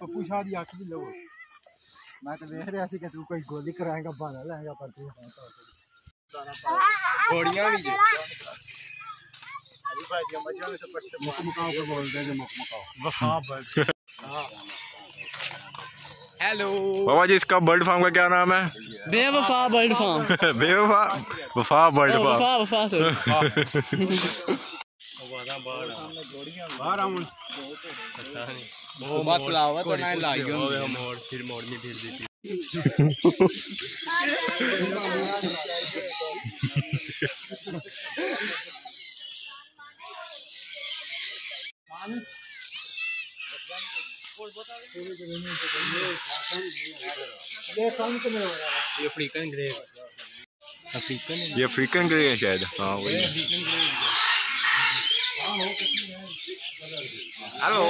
पप्पू शाह की अख भी लो मैं तो देख रहा कि तू कोई गोली कराएगा बहाना लाएगा पर तू घोड़ियाँ भी मुख मुकाओ को बोलते हैं मुख मुकाओ वफा बर्ड हेलो बाबा जी इसका बर्ड फार्म का क्या नाम है बेवफा बर्ड फार्म बेवफा वफा बर्ड फार्म वफा वफा सर बाहर आऊँ सुबह खुलावा तो ना लाइयो मोड़ फिर मोड़नी फिर दी ये संत में हो रहा है ये अफ्रीकन ग्रे अफ्रीकन ये अफ्रीकन ग्रे है शायद। हाँ वही हेलो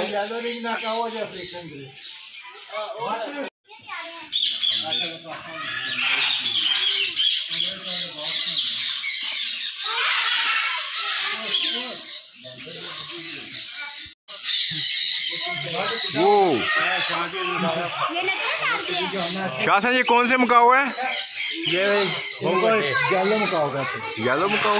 वो शासन ये कौन से मुकाओ है? ये येलो मुकाओ कहते येलो मुकाओ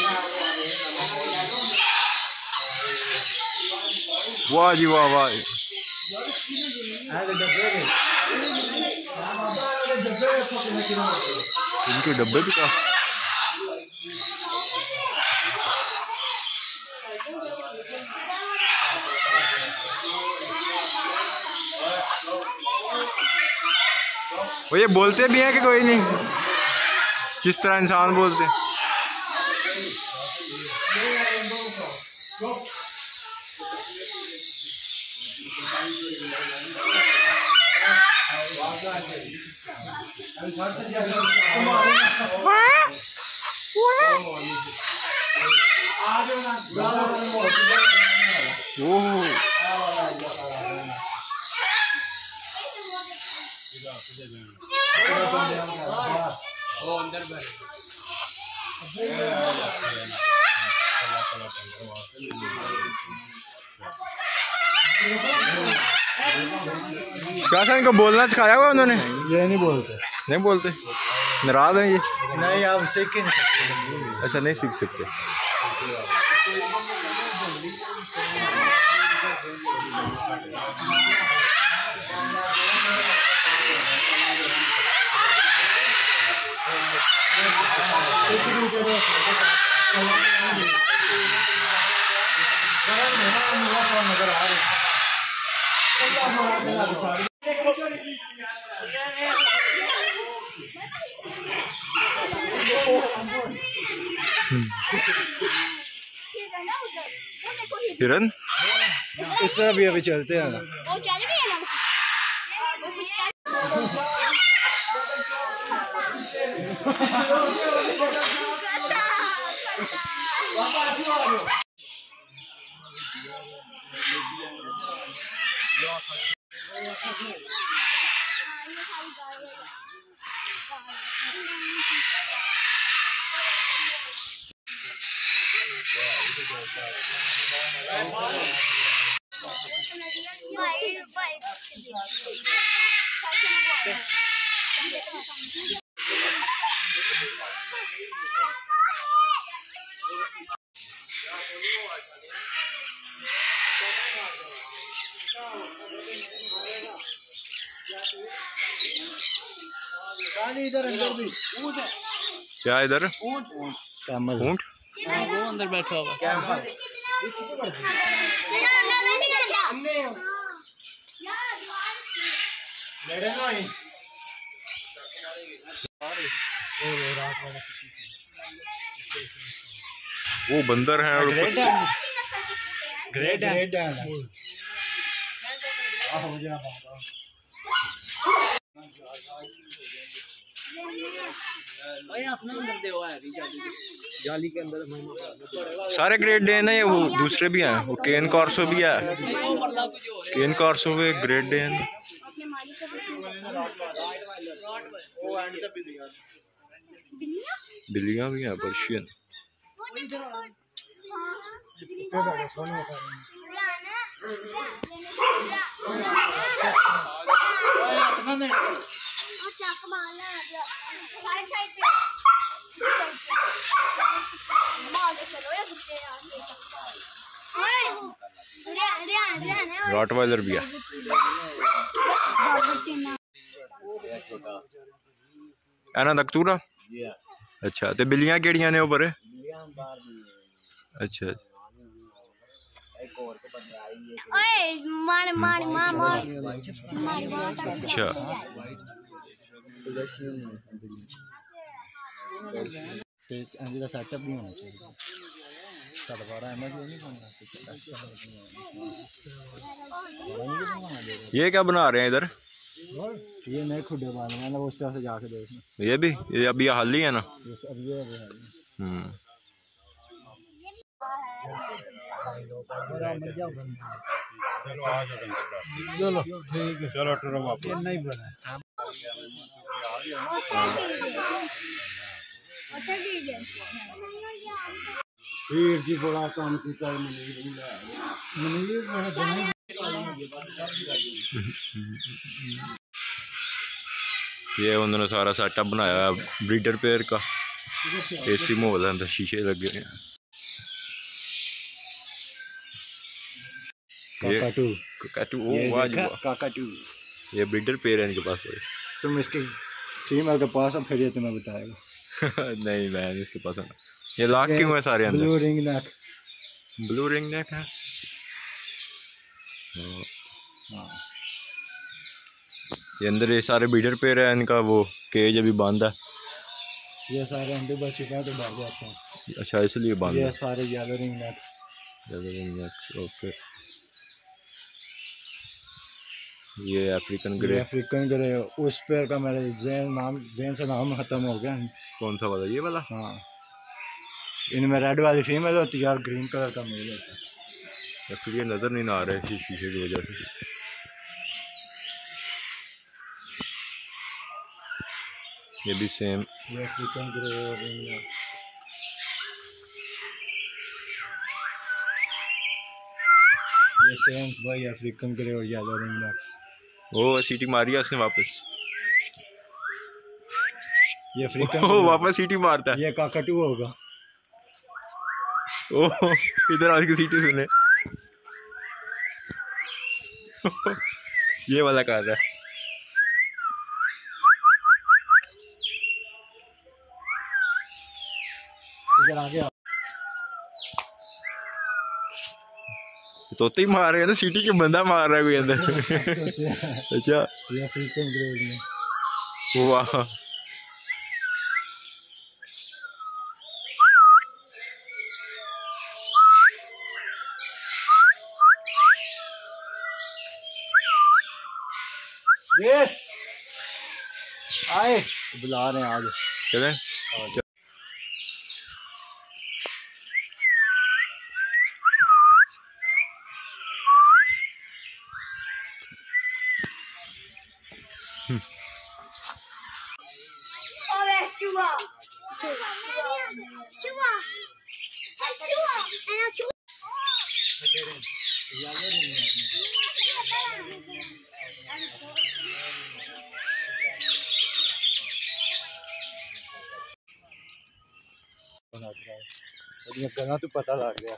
वाह जी वाह वाह। इनके डब्बे भी का वो ये बोलते भी हैं कि कोई नहीं? किस तरह इंसान बोलते हैं ओह क्या था? इनको बोलना सिखाया हुआ उन्होंने? ये नहीं बोलते। नहीं बोलते? नाराज़ हैं ये। नहीं आप सीख नहीं सकते। अच्छा नहीं सीख सकते। हिरन इस तरह भी अभी चलते हैं वो चल रही है ना। वो कुछ कर बाय बाय इधर अंदर भी क्या इधर? कैमल ऊँट वो अंदर बैठा हुआ कैमल तेरा अंडा नहीं निकल मेरे ना ही वो बंदर है और ऊपर ग्रेट है। जा अपना अंदर दे हुआ है अभी जाली के अंदर सारे ग्रेड डे हैं ये वो दूसरे भी हैं वो केन कॉर्सो भी है। केन कॉर्सो भी ग्रेड डे हैं अपने बिल्लियाँ बिल्लियाँ भी हैं पर्शियन। साइड साइड पे मार के चलो ये कुत्ते यार ये रियान रियान रियान रॉटवाइलर भी है ਇਹਨਾਂ ਦਾ ਕਤੂਰਾ ਅੱਛਾ ਤੇ ਬਿੱਲੀਆਂ ਕਿਹੜੀਆਂ ਨੇ ਉਹ ਪਰੇ ਅੱਛਾ ओए मार मार मार मार मार मार अच्छा ਤੇ ਇੰਜ ਦਾ ਸੈਟਅਪ ਵੀ ਹੋਣਾ ਚਾਹੀਦਾ ये क्या बना रहे हैं इधर? ये नए खुडे बाँध रहे उस तरह से जाके देखना ये भी? ये अभी हाल ही है ना? चलो ठीक है। चलो ट्रो वापस। नहीं बना वीर जी बड़ा काम किया मनीर मनीर ये उन्होंने सारा सेटअप बनाया ब्रीडर पेयर का। एसी माहौल है अंदर शीशे लगे हुए हैं। ये काकाटू ओ वाह काकाटू ये ब्रीडर पेयर है इनके पास तुम इसके फीमेल के पास अब फिर ये तुम्हें बताएगा। नहीं मैं इसके पास आना ये लाख क्यों है सारे अंदर? Blue ring neck blue ring neck है? हाँ। हाँ। ये अंदर ये सारे ब्रीडर पेयर है इनका वो केज अभी बंद है। ये सारे अंडे बच चुके हैं तो भाग जाते हैं। अच्छा इसलिए बंद ये सारे yellow ring necks yellow ring necks okay ये अफ्रीकन ग्रे अफ्रीकन ग्रे उस पेड़ का मेरे जैन नाम जैन से नाम खत्म हो गया। कौन सा वाला? ये वाला? हाँ। इनमें रेड वाली फीमेल होती है और ग्रीन कलर का मेल होता है। फिर ये नज़र नहीं ना आ रहा है इसी शीशे की वजह से। ये भी सेम ये अफ्रीकन ग्रे और ये सेम वही अफ्रीकन ग्रे और येलो रिंग नेक्स ओ सीटी मारी है उसने वापस। ये अफ्रीकन वापस सीटी मारता है। ये काकाटू होगा। ओ इधर आज की सीटी सुने ये वाला इधर आ गया। तोते ही मार रहे हैं ना सीटी के बंदा मार रहा है कोई अंदर। अच्छा। में वाह। ये आए बुला रहे हैं आज। चले। Owe, ਉਹਨਾਂ ਦਾ ਉਹਦੀਆਂ ਗੱਲਾਂ ਤੋਂ ਪਤਾ ਲੱਗ ਗਿਆ।